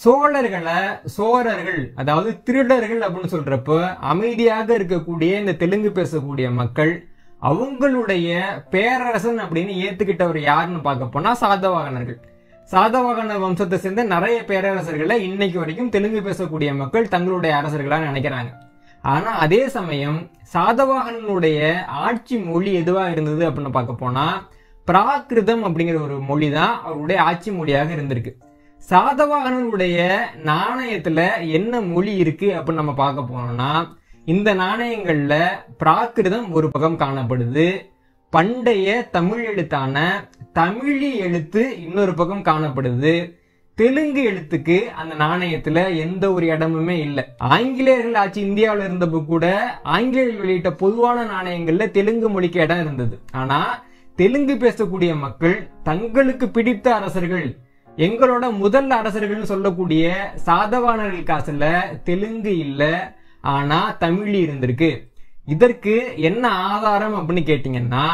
சோழர்களை சோழர்கள் அதாவது திருடர்கள் அப்படின்னு சொல்றப்போ அமைதியாக இருக்கக்கூடிய இந்த தெலுங்கு பேசக்கூடிய மக்கள் அவங்களுடைய பேரரசன் அப்படின்னு ஏத்துக்கிட்டவர் யாருன்னு பார்க்க போனா சாதவாகனர்கள். சாதவாகன வம்சத்தை சேர்ந்த நிறைய பேரரசர்களை இன்னைக்கு வரைக்கும் தெலுங்கு பேசக்கூடிய மக்கள் தங்களுடைய அரசர்களா நினைக்கிறாங்க. ஆனா அதே சமயம் சாதவாகனனுடைய ஆட்சி மொழி எதுவா இருந்தது அப்படின்னு பார்க்க போனா பிராகிருதம் அப்படிங்கிற ஒரு மொழி தான் அவருடைய ஆட்சி மொழியாக இருந்திருக்கு. சாதவாகனனுடைய நாணயத்துல என்ன மொழி இருக்கு அப்படின்னு நம்ம பார்க்க போனோம்னா இந்த நாணயங்கள்ல பிராகிருதம் ஒரு பக்கம் காணப்படுது பண்டைய தமிழ் எழுத்தான தமிழி எழுத்து இன்னொரு பக்கம் காணப்படுது தெலுங்கு எழுத்துக்கு அந்த நாணயத்துல எந்த ஒரு இடமுமே இல்லை. ஆங்கிலேயர்கள் ஆட்சி இந்தியாவில் இருந்தப்போ கூட ஆங்கிலேயர்கள் வெளியிட்ட பொதுவான நாணயங்கள்ல தெலுங்கு மொழிக்கு இடம் இருந்தது. ஆனா தெலுங்கு பேசக்கூடிய மக்கள் தங்களுக்கு பிடித்த அரசர்கள் எங்களோட முதல் அரசர்கள்னு சொல்லக்கூடிய சாதவானர்கள் காசுல தெலுங்கு இல்ல ஆனா தமிழ் இருந்திருக்கு. இதற்கு என்ன ஆதாரம் அப்படின்னு கேட்டீங்கன்னா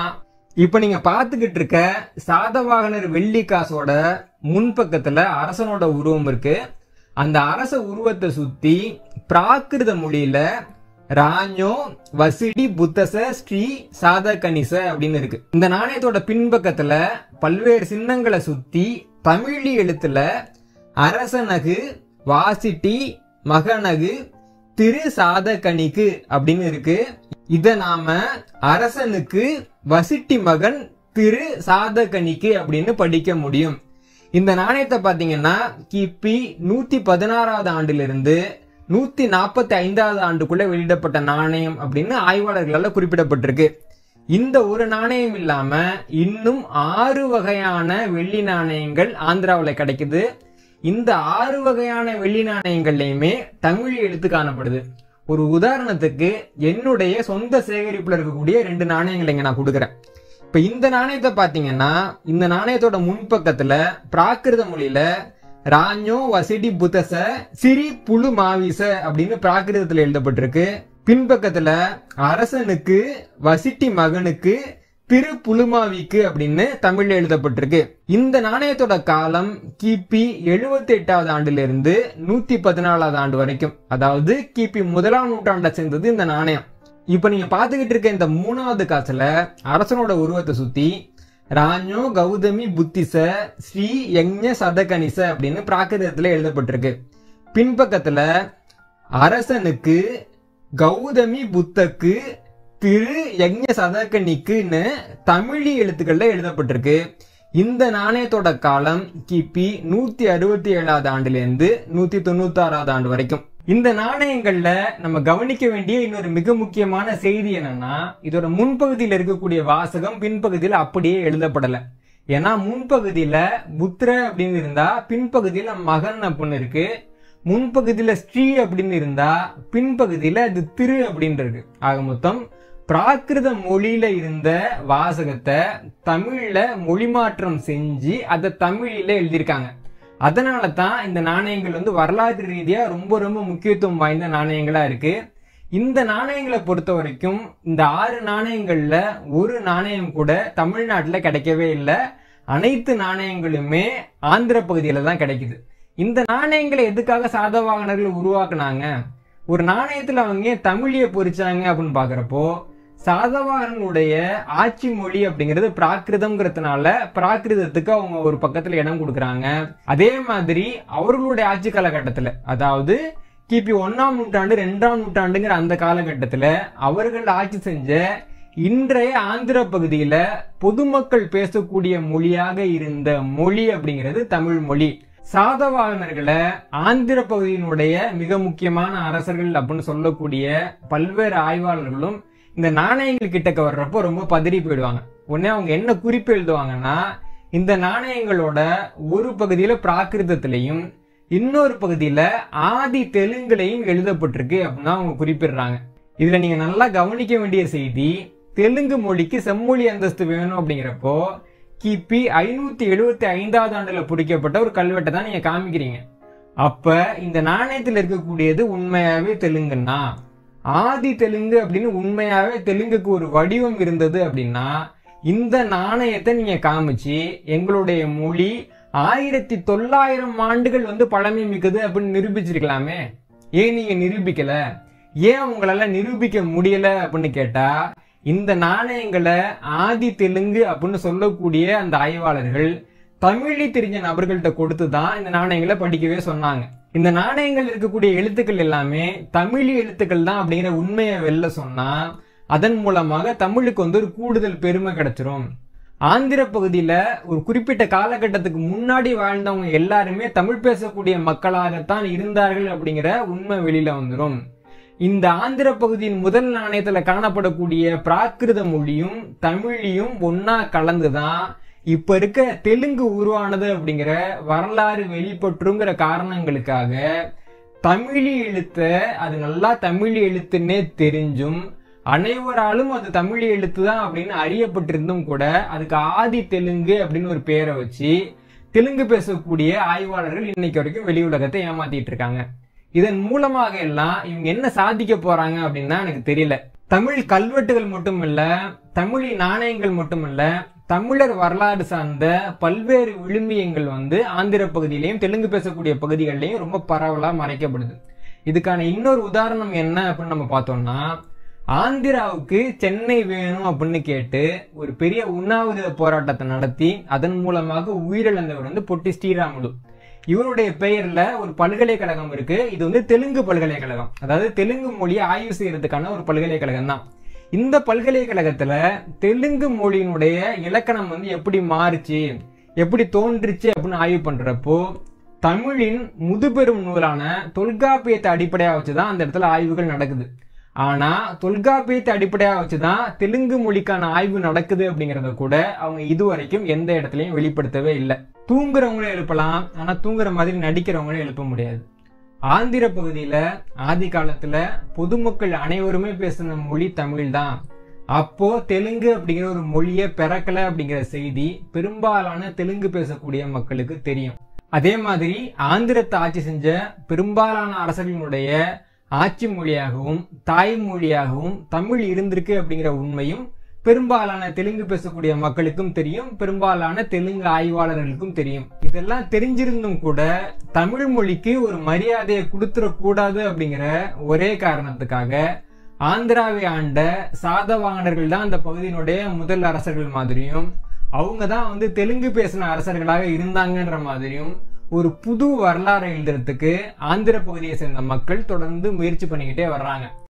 இப்ப நீங்க பாத்துக்கிட்டு இருக்க சாதவாகனர் வெள்ளி காசோட முன்பக்கத்துல அரசனோட உருவம் இருக்கு. அந்த அரச உருவத்தை சுத்தி பிராகிருத மொழியில ராஞ்சோ வசிடி புத்தச ஸ்ரீ சாத கணிச அப்படின்னு இருக்கு. இந்த நாணயத்தோட பின்பக்கத்துல பல்வேறு சின்னங்களை சுத்தி தமிழி எழுத்துல அரசனகு வாசிட்டி மகனகு திரு சாதகணிக்கு அப்படின்னு இருக்கு. இத நாம அரசனுக்கு வசிட்டி மகன் திரு சாதகணிக்கு அப்படின்னு படிக்க முடியும். இந்த நாணயத்தை பாத்தீங்கன்னா கிபி நூத்தி பதினாறாவது ஆண்டிலிருந்து நூத்தி நாற்பத்தி ஐந்தாவது ஆண்டுக்குள்ள வெளியிடப்பட்ட நாணயம் அப்படின்னு ஆய்வாளர்களால குறிப்பிடப்பட்டிருக்கு. இந்த ஒரு நாணயம் இல்லாம இன்னும் ஆறு வகையான வெள்ளி நாணயங்கள் ஆந்திராவில் கிடைக்குது. இந்த ஆறு வகையான வெள்ளி நாணயங்கள்லையுமே தமிழ் எழுத்து காணப்படுது. ஒரு உதாரணத்துக்கு என்னுடைய சொந்த சேகரிப்புல இருக்கக்கூடிய ரெண்டு நாணயங்களை இங்க நான் கொடுக்குறேன். இப்ப இந்த நாணயத்தை பாத்தீங்கன்னா இந்த நாணயத்தோட முன்பக்கத்துல பிராகிருத மொழியில ராஞ்சோ வசிடி புத்தச சிரி புழு மாவிச அப்படின்னு பிராகிருதத்துல எழுதப்பட்டிருக்கு. பின்பக்கத்துல அரசனுக்கு வசிட்டி மகனுக்கு திரு புலுமாவிக்கு அப்படின்னு தமிழ்ல எழுதப்பட்டிருக்கு. இந்த நாணயத்தோட காலம் கிபி எழுபத்தி எட்டாவது ஆண்டுல இருந்து நூத்தி பதினாலாவது ஆண்டு வரைக்கும். அதாவது கிபி முதலாம் நூற்றாண்டை சேர்ந்தது இந்த நாணயம். இப்ப நீங்க பாத்துக்கிட்டு இருக்க இந்த மூணாவது காசுல அரசனோட உருவத்தை சுத்தி ராஞ்சோ கௌதமி புத்திச ஸ்ரீ யக்ஞ சதகணிச அப்படின்னு பிராகிருதத்துல எழுதப்பட்டிருக்கு. பின்பக்கத்துல அரசனுக்கு கௌதமி புத்தக்கு திரு யக்ஞ சதகனிக்குன்னு தமிழி எழுத்துக்கள்ல எழுதப்பட்டிருக்கு. இந்த நாணயத்தோட காலம் கிபி நூத்தி அறுபத்தி ஏழாவது ஆண்டுல இருந்து நூத்தி தொண்ணூத்தி ஆறாவது ஆண்டு வரைக்கும். இந்த நாணயங்கள்ல நம்ம கவனிக்க வேண்டிய இன்னொரு மிக முக்கியமான செய்தி என்னன்னா இதோட முன்பகுதியில் இருக்கக்கூடிய வாசகம் பின்பகுதியில் அப்படியே எழுதப்படல. ஏன்னா முன்பகுதியில புத்திர அப்படின்னு இருந்தா பின்பகுதியில மகன் அப்படின்னு இருக்கு. முன்பகுதியில ஸ்ரீ அப்படின்னு இருந்தா பின்பகுதியில அது திரு அப்படின்றது. ஆக மொத்தம் பிராகிருத மொழியில இருந்த வாசகத்தை தமிழ்ல மொழி மாற்றம் செஞ்சு அதை தமிழில எழுதியிருக்காங்க. அதனால தான் இந்த நாணயங்கள் வந்து வரலாற்று ரீதியா ரொம்ப ரொம்ப முக்கியத்துவம் வாய்ந்த நாணயங்களா இருக்கு. இந்த நாணயங்களை பொறுத்த வரைக்கும் இந்த ஆறு நாணயங்கள்ல ஒரு நாணயம் கூட தமிழ்நாட்டுல கிடைக்கவே இல்லை. அனைத்து நாணயங்களுமே ஆந்திர பகுதியில தான் கிடைக்குது. இந்த நாணயங்களை எதுக்காக சாதவாகனர்கள் உருவாக்குனாங்க? ஒரு நாணயத்துல அவங்க ஏன் தமிழிய பொறிச்சாங்க அப்படின்னு பாக்குறப்போ சாதவாகனுடைய ஆட்சி மொழி அப்படிங்கிறது பிராகிருதம்ங்கிறதுனால பிராகிருதத்துக்கு அவங்க ஒரு பக்கத்துல இடம் கொடுக்குறாங்க. அதே மாதிரி அவர்களுடைய ஆட்சி காலகட்டத்துல அதாவது கிபி ஒன்னாம் நூற்றாண்டு ரெண்டாம் நூற்றாண்டுங்கிற அந்த காலகட்டத்துல அவர்கள் ஆட்சி செஞ்ச இன்றைய ஆந்திர பகுதியில பொதுமக்கள் பேசக்கூடிய மொழியாக இருந்த மொழி அப்படிங்கிறது தமிழ் மொழி. சாதவாகனர்களை ஆந்திர பகுதியினுடைய மிக முக்கியமான அரசர்கள் அப்படின்னு சொல்லக்கூடிய பல்வேறு ஆய்வாளர்களும் இந்த நாணயங்கள் கிட்டக்க வர்றப்போ ரொம்ப பதறி போயிடுவாங்க. உடனே அவங்க என்ன குறிப்பு எழுதுவாங்கன்னா இந்த நாணயங்களோட ஒரு பகுதியில பிராகிருதத்திலையும் இன்னொரு பகுதியில ஆதி தெலுங்குலையும் எழுதப்பட்டிருக்கு அப்படின்னு அவங்க குறிப்பிடுறாங்க. இதுல நீங்க நல்லா கவனிக்க வேண்டிய செய்தி தெலுங்கு மொழிக்கு செம்மொழி அந்தஸ்து வேணும் அப்படிங்கிறப்போ கிபி ஐநூத்தி எழுபத்தி ஐந்தாவது ஆண்டுல பிடிக்கப்பட்ட ஒரு கல்வெட்டை தான் நீங்க காமிக்கிறீங்க. அப்ப இந்த நாணயத்தில் இருக்கக்கூடியது உண்மையாவே தெலுங்குன்னா ஆதி தெலுங்கு அப்படின்னு உண்மையாவே தெலுங்குக்கு ஒரு வடிவம் இருந்தது அப்படின்னா இந்த நாணயத்தை நீங்க காமிச்சு எங்களுடைய மொழி ஆயிரத்தி தொள்ளாயிரம் ஆண்டுகள் வந்து பழமை மிக்கது அப்படின்னு நிரூபிச்சிருக்கலாமே. ஏன் நீங்க நிரூபிக்கல? ஏன் உங்களால நிரூபிக்க முடியல அப்படின்னு கேட்டா இந்த நாணயங்களை ஆதி தெலுங்கு அப்படின்னு சொல்லக்கூடிய அந்த ஆய்வாளர்கள் தமிழை தெரிஞ்ச நபர்கள்ட்ட கொடுத்து தான் இந்த நாணயங்களை படிக்கவே சொன்னாங்க. இந்த நாணயங்கள் இருக்கக்கூடிய எழுத்துக்கள் எல்லாமே தமிழ் எழுத்துக்கள் தான் அப்படிங்கிற உண்மையை வெளில சொன்னா அதன் மூலமாக தமிழுக்கு வந்து ஒரு கூடுதல் பெருமை கிடைச்சிரும். ஆந்திர பகுதியில ஒரு குறிப்பிட்ட காலகட்டத்துக்கு முன்னாடி வாழ்ந்தவங்க எல்லாருமே தமிழ் பேசக்கூடிய மக்களாகத்தான் இருந்தார்கள் அப்படிங்கிற உண்மை வெளியில வந்துடும் இந்த ஆந்திர பகுதியின் முதல் நாணயத்துல காணப்படக்கூடிய பிராகிருத மொழியும் தமிழையும் ஒன்னா கலந்துதான் இப்ப இருக்க தெலுங்கு உருவானது அப்படிங்கிற வரலாறு வெளிப்பட்டுங்கிற காரணங்களுக்காக தமிழ் எழுத்த அது நல்லா தமிழ் எழுத்துன்னே தெரிஞ்சும் அனைவராலும் அது தமிழ் எழுத்து தான் அப்படின்னு அறியப்பட்டிருந்தும் கூட அதுக்கு ஆதி தெலுங்கு அப்படின்னு ஒரு பேரை வச்சு தெலுங்கு பேசக்கூடிய ஆய்வாளர்கள் இன்னைக்கு வரைக்கும் வெளி உலகத்தை ஏமாத்திட்டு இருக்காங்க. இதன் மூலமாக எல்லாம் இவங்க என்ன சாதிக்க போறாங்க அப்படின்னா எனக்கு தெரியல. தமிழ் கல்வெட்டுகள் மட்டுமல்ல தமிழ் நாணயங்கள் மட்டுமல்ல தமிழர் வரலாறு சார்ந்த பல்வேறு விழுமியங்கள் வந்து ஆந்திர பகுதியிலையும் தெலுங்கு பேசக்கூடிய பகுதிகளிலையும் ரொம்ப பரவலாக மறைக்கப்படுது. இதுக்கான இன்னொரு உதாரணம் என்ன அப்படின்னு நம்ம பார்த்தோம்னா ஆந்திராவுக்கு சென்னை வேணும் அப்படின்னு கேட்டு ஒரு பெரிய உண்ணாவிரத போராட்டத்தை நடத்தி அதன் மூலமாக உயிரிழந்தவர் வந்து பொட்டி ஸ்ரீராமுலு. இவருடைய பெயர்ல ஒரு பல்கலைக்கழகம் இருக்கு. இது வந்து தெலுங்கு பல்கலைக்கழகம். அதாவது தெலுங்கு மொழியை ஆய்வு செய்யறதுக்கான ஒரு பல்கலைக்கழகம் தான். இந்த பல்கலைக்கழகத்துல தெலுங்கு மொழியினுடைய இலக்கணம் வந்து எப்படி மாறுச்சு எப்படி தோன்றுச்சு அப்படின்னு ஆய்வு பண்றப்போ தமிழின் முதுபெரும் நூலான தொல்காப்பியத்தை அடிப்படையாக வச்சுதான் அந்த இடத்துல ஆய்வுகள் நடக்குது. ஆனா தொல்காப்பியத்தை அடிப்படையாக வச்சுதான் தெலுங்கு மொழிக்கான ஆய்வு நடக்குது அப்படிங்கறத கூட அவங்க இதுவரைக்கும் எந்த இடத்துலையும் வெளிப்படுத்தவே இல்லை. தூங்குறவங்களும் எழுப்பலாம் ஆனால் தூங்குற மாதிரி நடிக்கிறவங்களும் எழுப்ப முடியாது. ஆந்திர பகுதியில ஆதி காலத்துல பொதுமக்கள் அனைவருமே பேசின மொழி தமிழ் தான். அப்போ தெலுங்கு அப்படிங்கிற ஒரு மொழியை பிறக்கலை அப்படிங்கிற செய்தி பெரும்பாலான தெலுங்கு பேசக்கூடிய மக்களுக்கு தெரியும். அதே மாதிரி ஆந்திரத்தை ஆட்சி செஞ்ச பெரும்பாலான அரசர்களுடைய ஆட்சி மொழியாகவும் தாய்மொழியாகவும் தமிழ் இருந்திருக்கு அப்படிங்கிற உண்மையும் பெரும்பாலான தெலுங்கு பேசக்கூடிய மக்களுக்கும் தெரியும் பெரும்பாலான தெலுங்கு ஆய்வாளர்களுக்கும் தெரியும். இதெல்லாம் தெரிஞ்சிருந்தும் கூட தமிழ் மொழிக்கு ஒரு மரியாதையை கொடுத்துடக்கூடாது அப்படிங்கிற ஒரே காரணத்துக்காக ஆந்திராவை ஆண்ட சாதவாகனர்கள் தான் அந்த பகுதியினுடைய முதல் அரசர்கள் மாதிரியும் அவங்க தான் வந்து தெலுங்கு பேசின அரசர்களாக இருந்தாங்கன்ற மாதிரியும் ஒரு புது வரலாறு எழுதுறதுக்கு ஆந்திர பகுதியை சேர்ந்த மக்கள் தொடர்ந்து முயற்சி பண்ணிக்கிட்டே வர்றாங்க.